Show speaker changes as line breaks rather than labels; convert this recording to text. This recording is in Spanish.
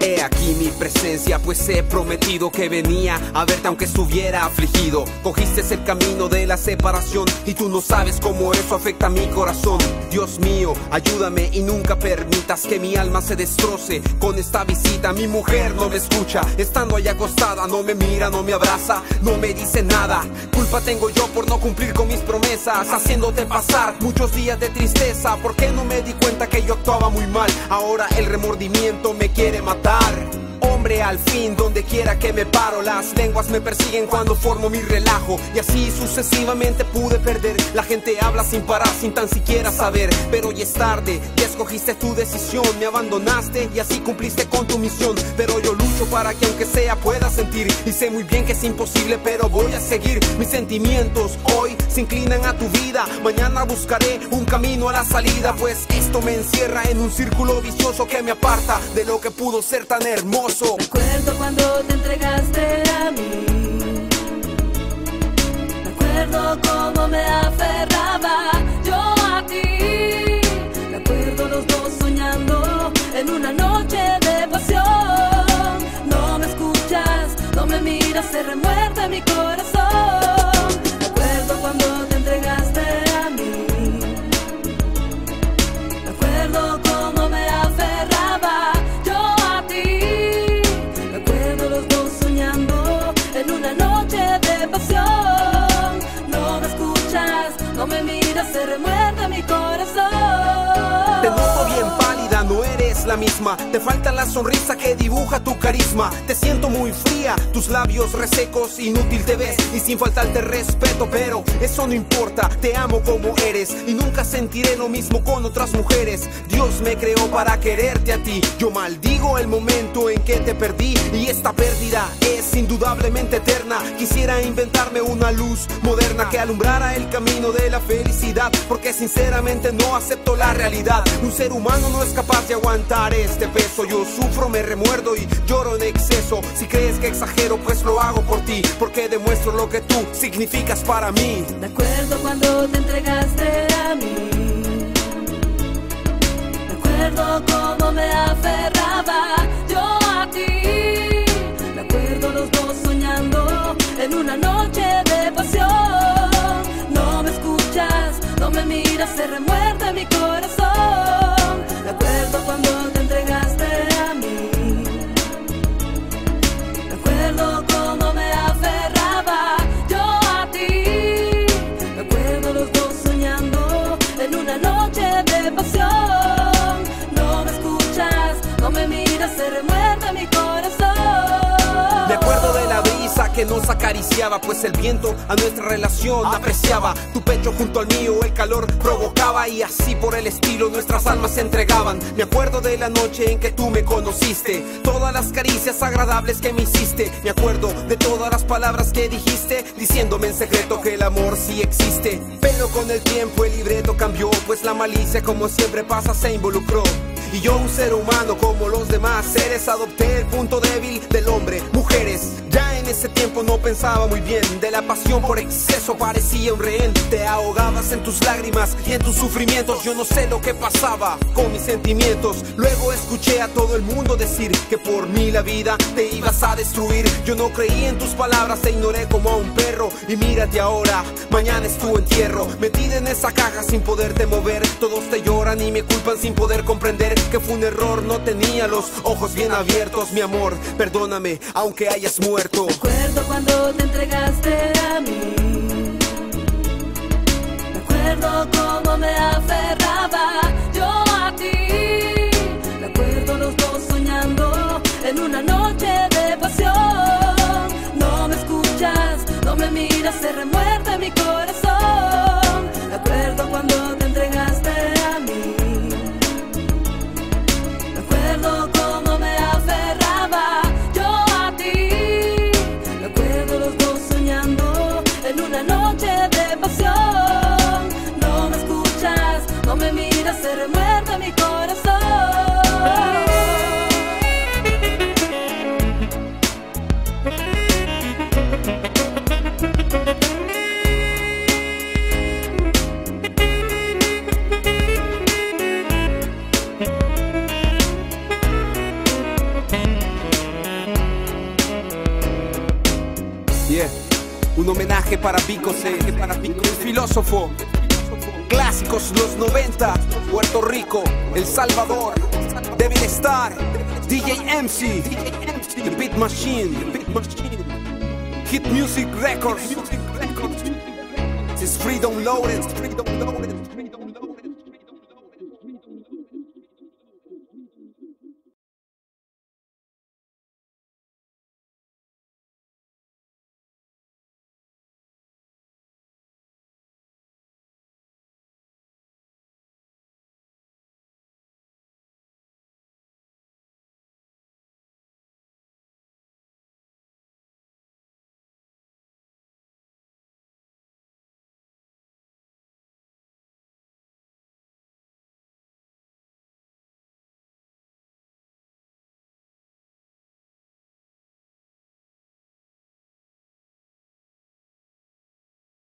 He aquí mi presencia, pues he prometido que venía a verte aunque estuviera afligido. Cogiste el camino de la separación y tú no sabes cómo eso afecta a mi corazón. Dios mío, ayúdame y nunca permitas que mi alma se destroce con esta visita. Mi mujer no me escucha, estando allá acostada, no me mira, no me abraza, no me dice nada. Culpa tengo yo por no cumplir con mis promesas, haciéndote pasar muchos días de tristeza. porque no me di cuenta que yo actuaba muy mal? Ahora el remordimiento me quiere matar dar. Hombre al fin, donde quiera que me paro. Las lenguas me persiguen cuando formo mi relajo. Y así sucesivamente pude perder. La gente habla sin parar, sin tan siquiera saber. Pero hoy es tarde, ya escogiste tu decisión. Me abandonaste y así cumpliste con tu misión. Pero yo lucho para que aunque sea pueda sentir. Y sé muy bien que es imposible, pero voy a seguir. Mis sentimientos hoy se inclinan a tu vida. Mañana buscaré un camino a la salida. Pues esto me encierra en un círculo vicioso que me aparta de lo que pudo ser tan hermoso.
Recuerdo cuando te entregaste a mí. Recuerdo cómo me aferraba yo a ti. Recuerdo los dos soñando en una noche de pasión. No me escuchas, no me miras, se remuerde mi corazón. Me miras, se remuerde mi corazón.
Te noto bien pálida, no eres la misma. Te falta la sonrisa que dibuja tu carisma. Te siento muy fría, tus labios resecos, inútil te ves y sin faltarte respeto. Pero eso no importa, te amo como eres y nunca sentiré lo mismo con otras mujeres. Dios me creó para quererte a ti. Yo maldigo el momento en que te perdí y esta pérdida es indudablemente eterna. Quisiera inventarme una luz moderna que alumbrara el camino de la felicidad, porque sinceramente no acepto la realidad. Un ser humano no es capaz de aguantar este peso. Yo sufro, me remuerdo y lloro en exceso. Si crees que exagero, pues lo hago por ti, porque demuestro lo que tú significas para mí.
De acuerdo cuando te entregaste a mí. Miras, se remuerde mi corazón.
Que nos acariciaba, pues el viento a nuestra relación apreciaba. Tu pecho junto al mío, el calor provocaba y así por el estilo nuestras almas se entregaban. Me acuerdo de la noche en que tú me conociste, todas las caricias agradables que me hiciste. Me acuerdo de todas las palabras que dijiste, diciéndome en secreto que el amor sí existe. Pero con el tiempo el libreto cambió, pues la malicia como siempre pasa se involucró. Y yo un ser humano como los demás seres adopté el punto débil del hombre, mujeres. Ya ese tiempo no pensaba muy bien, de la pasión por exceso parecía un rehén. Te ahogabas en tus lágrimas y en tus sufrimientos, yo no sé lo que pasaba con mis sentimientos. Luego escuché a todo el mundo decir que por mí la vida te ibas a destruir. Yo no creí en tus palabras, te ignoré como a un perro. Y mírate ahora, mañana es tu entierro. Metida en esa caja sin poderte mover, todos te lloran y me culpan sin poder comprender que fue un error, no tenía los ojos bien abiertos, mi amor, perdóname, aunque hayas muerto.
Recuerdo cuando te entregaste a mí. Recuerdo cómo me aferraba yo a ti. Recuerdo los dos soñando en una noche de pasión. No me escuchas, no me miras, se remuerde mi corazón. Recuerdo cuando te entregaste a mí. Recuerdo cómo se mi corazón. Yeah.
Un homenaje para Pico, sé que para Pico, el filósofo. Clásicos los 90, Puerto Rico, El Salvador, Devil Star, DJ MC, The Beat Machine, Hit Music Records. This is Freedom Freedom